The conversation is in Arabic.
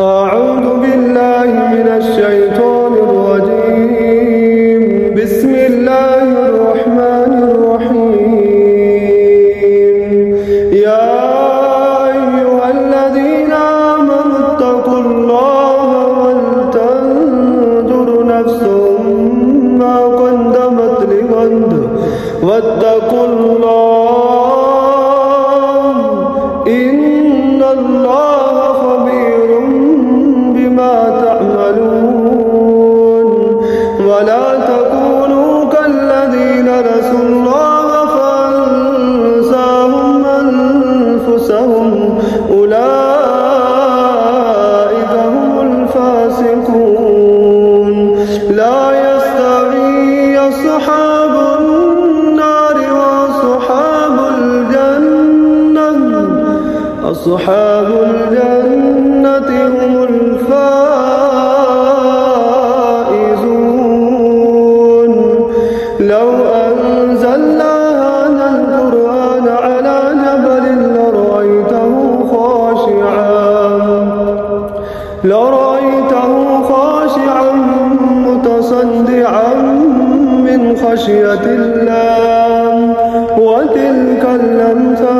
أعوذ بالله من الشيطان الرجيم. بسم الله الرحمن الرحيم. يا أيها الذين آمنوا اتقوا الله ولتنظر نفس ما قدمت لغد واتقوا الله إن الله الفاسقون لا يستوي أصحاب النار وأصحاب الجنة. أصحاب الجنة هم الفائزون. لو أنزلنا لرأيته خاشعا متصدعا من خشية الله. وتلك الأمثال